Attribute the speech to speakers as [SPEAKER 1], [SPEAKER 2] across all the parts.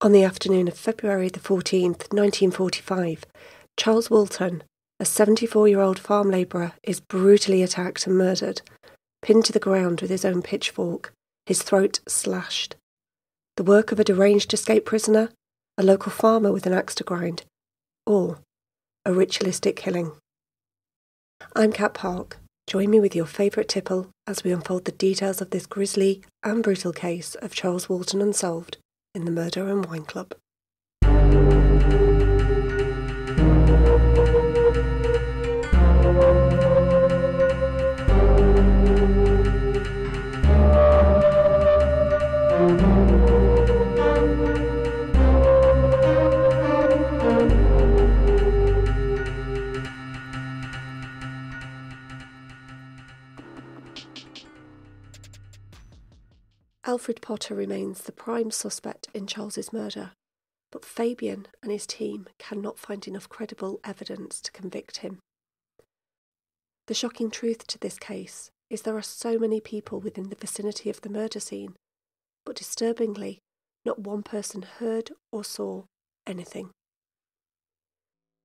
[SPEAKER 1] On the afternoon of February the 14th, 1945, Charles Walton, a 74 year old farm labourer, is brutally attacked and murdered, pinned to the ground with his own pitchfork, his throat slashed. The work of a deranged escape prisoner, a local farmer with an axe to grind, or a ritualistic killing. I'm Kat Park. Join me with your favourite tipple as we unfold the details of this grisly and brutal case of Charles Walton Unsolved in the Murder and Wine Club. Alfred Potter remains the prime suspect in Charles's murder, but Fabian and his team cannot find enough credible evidence to convict him. The shocking truth to this case is there are so many people within the vicinity of the murder scene, but disturbingly, not one person heard or saw anything.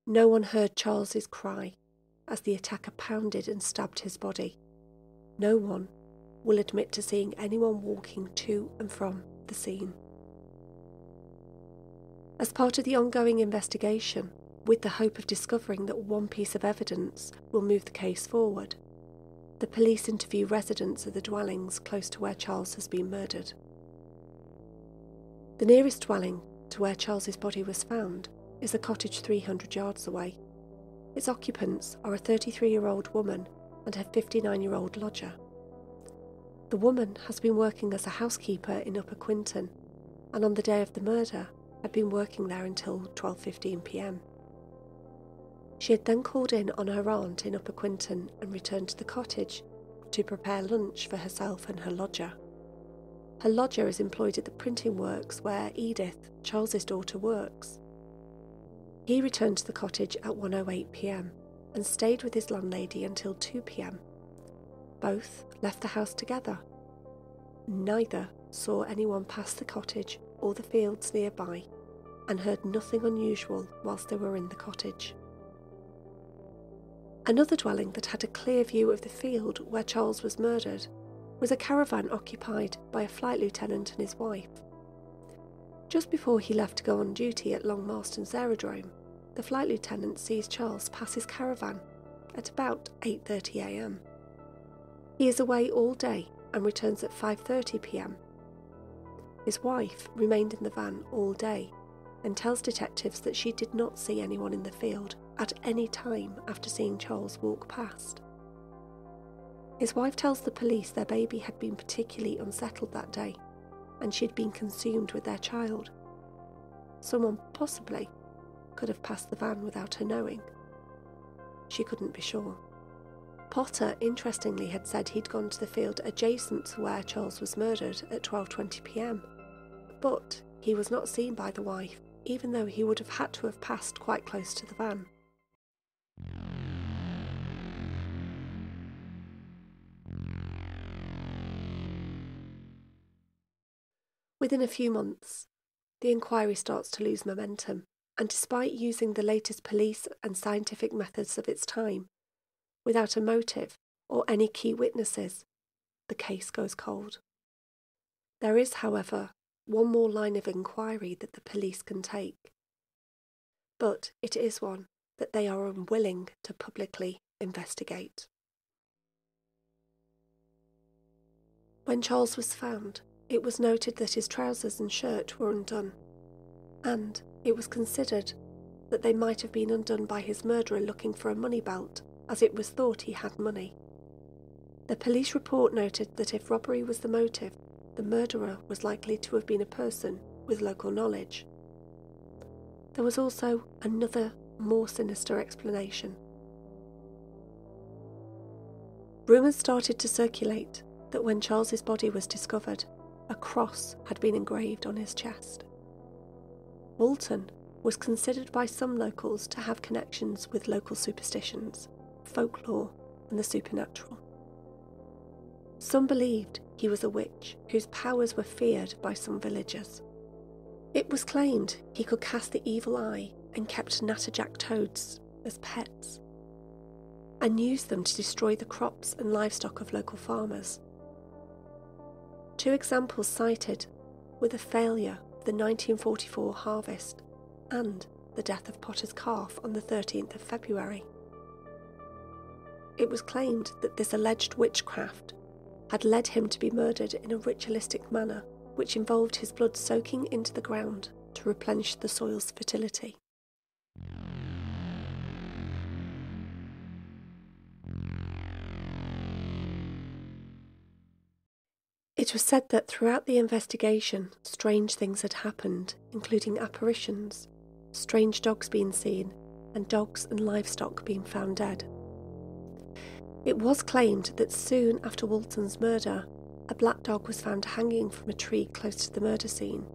[SPEAKER 1] No one heard Charles's cry as the attacker pounded and stabbed his body. No one will admit to seeing anyone walking to and from the scene. As part of the ongoing investigation, with the hope of discovering that one piece of evidence will move the case forward, the police interview residents of the dwellings close to where Charles has been murdered. The nearest dwelling to where Charles's body was found is a cottage 300 yards away. Its occupants are a 33 year old woman and her 59 year old lodger. The woman has been working as a housekeeper in Upper Quinton, and on the day of the murder had been working there until 12:15 p.m. She had then called in on her aunt in Upper Quinton and returned to the cottage to prepare lunch for herself and her lodger. Her lodger is employed at the printing works where Edith, Charles's daughter, works. He returned to the cottage at 1:08 p.m. and stayed with his landlady until 2 p.m. Both left the house together. Neither saw anyone pass the cottage or the fields nearby and heard nothing unusual whilst they were in the cottage. Another dwelling that had a clear view of the field where Charles was murdered was a caravan occupied by a flight lieutenant and his wife. Just before he left to go on duty at Long Marston's aerodrome, the flight lieutenant sees Charles pass his caravan at about 8:30 a.m. He is away all day and returns at 5:30 p.m. His wife remained in the van all day and tells detectives that she did not see anyone in the field at any time after seeing Charles walk past. His wife tells the police their baby had been particularly unsettled that day and she had been consumed with their child. Someone possibly could have passed the van without her knowing. She couldn't be sure. Potter, interestingly, had said he'd gone to the field adjacent to where Charles was murdered at 12:20 p.m. But he was not seen by the wife, even though he would have had to have passed quite close to the van. Within a few months, the inquiry starts to lose momentum, and despite using the latest police and scientific methods of its time, without a motive or any key witnesses, the case goes cold. There is, however, one more line of inquiry that the police can take, but it is one that they are unwilling to publicly investigate. When Charles was found, it was noted that his trousers and shirt were undone, and it was considered that they might have been undone by his murderer looking for a money belt as it was thought he had money. The police report noted that if robbery was the motive, the murderer was likely to have been a person with local knowledge. There was also another, more sinister explanation. Rumours started to circulate that when Charles's body was discovered, a cross had been engraved on his chest. Walton was considered by some locals to have connections with local superstitions folklore, and the supernatural. Some believed he was a witch whose powers were feared by some villagers. It was claimed he could cast the evil eye and kept natterjack toads as pets, and used them to destroy the crops and livestock of local farmers. Two examples cited were the failure of the 1944 harvest and the death of Potter's calf on the 13th of February. It was claimed that this alleged witchcraft had led him to be murdered in a ritualistic manner, which involved his blood soaking into the ground to replenish the soil's fertility. It was said that throughout the investigation, strange things had happened, including apparitions, strange dogs being seen, and dogs and livestock being found dead. It was claimed that soon after Walton's murder, a black dog was found hanging from a tree close to the murder scene.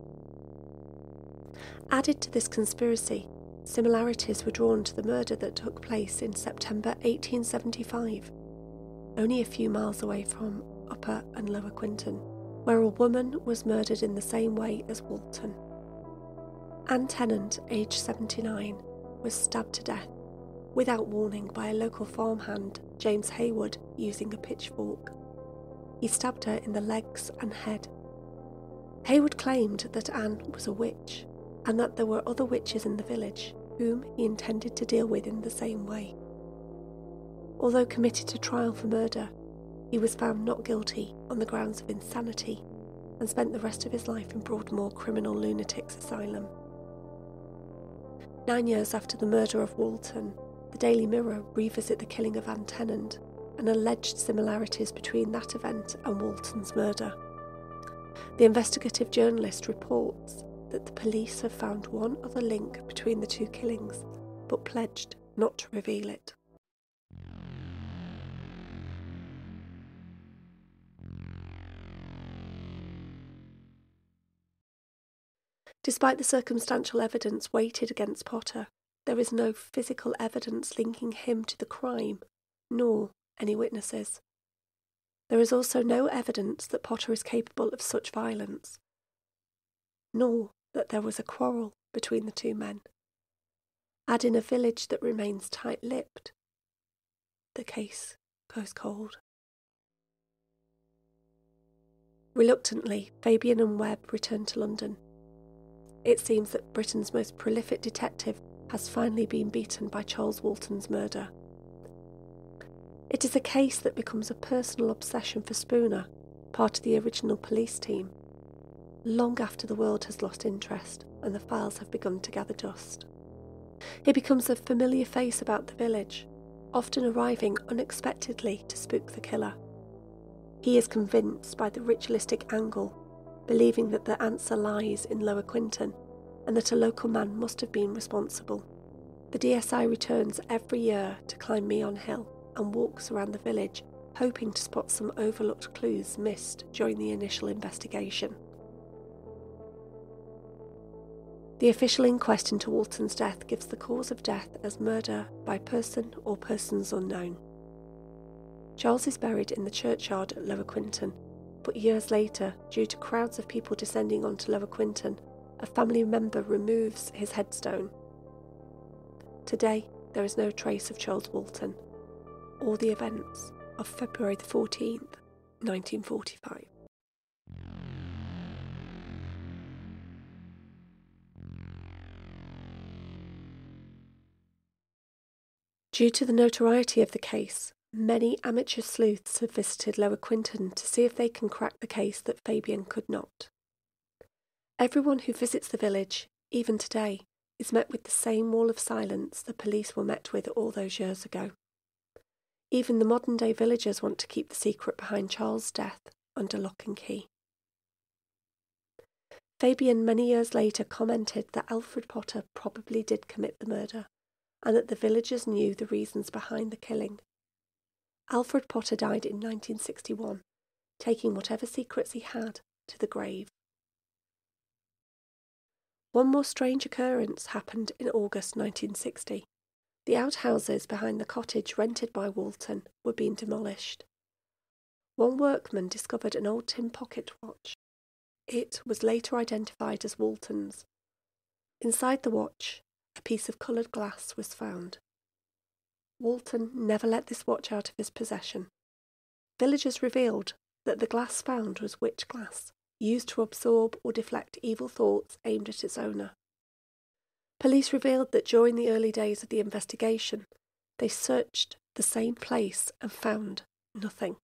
[SPEAKER 1] Added to this conspiracy, similarities were drawn to the murder that took place in September 1875, only a few miles away from Upper and Lower Quinton, where a woman was murdered in the same way as Walton. Anne Tennant, aged 79, was stabbed to death without warning by a local farmhand, James Haywood, using a pitchfork. He stabbed her in the legs and head. Haywood claimed that Anne was a witch and that there were other witches in the village whom he intended to deal with in the same way. Although committed to trial for murder, he was found not guilty on the grounds of insanity and spent the rest of his life in Broadmoor Criminal Lunatics Asylum. Nine years after the murder of Walton, the Daily Mirror revisit the killing of Anne Tennant and alleged similarities between that event and Walton's murder. The investigative journalist reports that the police have found one other link between the two killings, but pledged not to reveal it. Despite the circumstantial evidence weighted against Potter, there is no physical evidence linking him to the crime, nor any witnesses. There is also no evidence that Potter is capable of such violence, nor that there was a quarrel between the two men. Add in a village that remains tight lipped, the case goes cold. Reluctantly, Fabian and Webb return to London. It seems that Britain's most prolific detective has finally been beaten by Charles Walton's murder. It is a case that becomes a personal obsession for Spooner, part of the original police team, long after the world has lost interest and the files have begun to gather dust. He becomes a familiar face about the village, often arriving unexpectedly to spook the killer. He is convinced by the ritualistic angle, believing that the answer lies in Lower Quinton and that a local man must have been responsible. The DSI returns every year to climb Meon Hill and walks around the village, hoping to spot some overlooked clues missed during the initial investigation. The official inquest into Walton's death gives the cause of death as murder by person or persons unknown. Charles is buried in the churchyard at Lower Quinton, but years later, due to crowds of people descending onto Lower Quinton, a family member removes his headstone. Today, there is no trace of Charles Walton or the events of February the 14th, 1945. Due to the notoriety of the case, many amateur sleuths have visited Lower Quinton to see if they can crack the case that Fabian could not. Everyone who visits the village, even today, is met with the same wall of silence the police were met with all those years ago. Even the modern day villagers want to keep the secret behind Charles' death under lock and key. Fabian, many years later, commented that Alfred Potter probably did commit the murder and that the villagers knew the reasons behind the killing. Alfred Potter died in 1961, taking whatever secrets he had to the grave. One more strange occurrence happened in August 1960. The outhouses behind the cottage rented by Walton were being demolished. One workman discovered an old tin pocket watch. It was later identified as Walton's. Inside the watch, a piece of coloured glass was found. Walton never let this watch out of his possession. Villagers revealed that the glass found was witch glass, used to absorb or deflect evil thoughts aimed at its owner. Police revealed that during the early days of the investigation, they searched the same place and found nothing.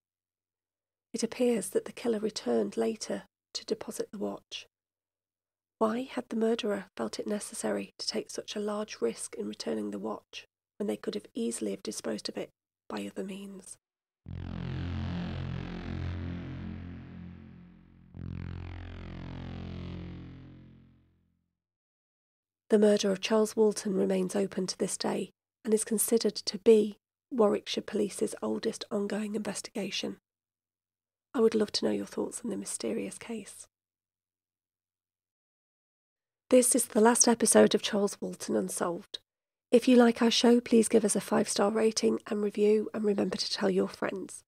[SPEAKER 1] It appears that the killer returned later to deposit the watch. Why had the murderer felt it necessary to take such a large risk in returning the watch when they could have easily have disposed of it by other means? The murder of Charles Walton remains open to this day and is considered to be Warwickshire Police's oldest ongoing investigation. I would love to know your thoughts on the mysterious case. This is the last episode of Charles Walton Unsolved. If you like our show, please give us a five star rating and review, and remember to tell your friends.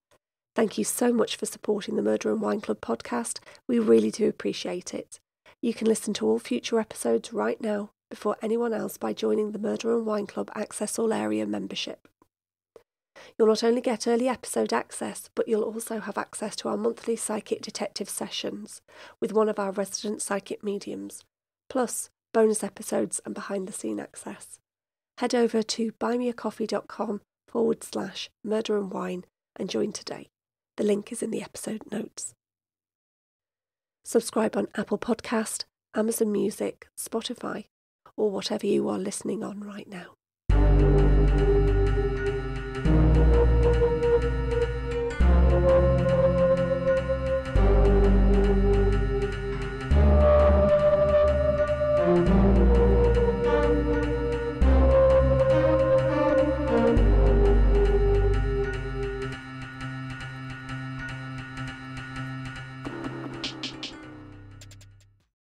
[SPEAKER 1] Thank you so much for supporting the Murder and Wine Club podcast. We really do appreciate it. You can listen to all future episodes right now before anyone else by joining the Murder and Wine Club Access All Area membership. You'll not only get early episode access, but you'll also have access to our monthly psychic detective sessions with one of our resident psychic mediums, plus bonus episodes and behind the scene access. Head over to buymeacoffee.com forward slash murder and wine and join today. The link is in the episode notes. Subscribe on Apple Podcast, Amazon Music, Spotify, or whatever you are listening on right now.